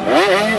Mm-hmm.